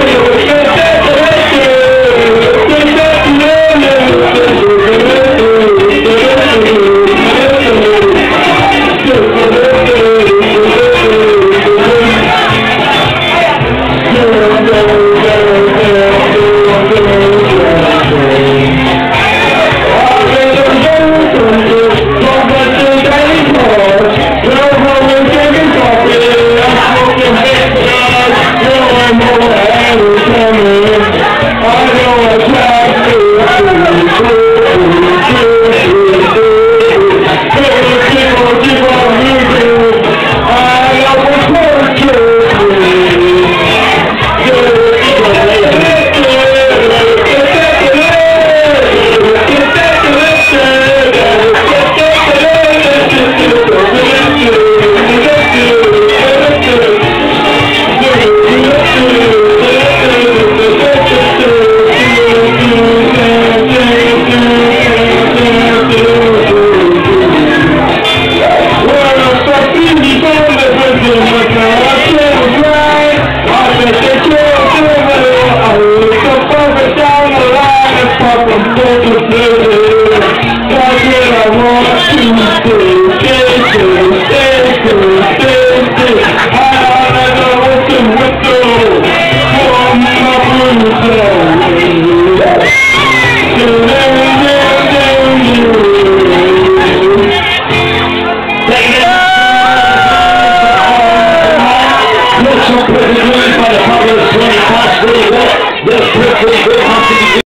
family Let's go,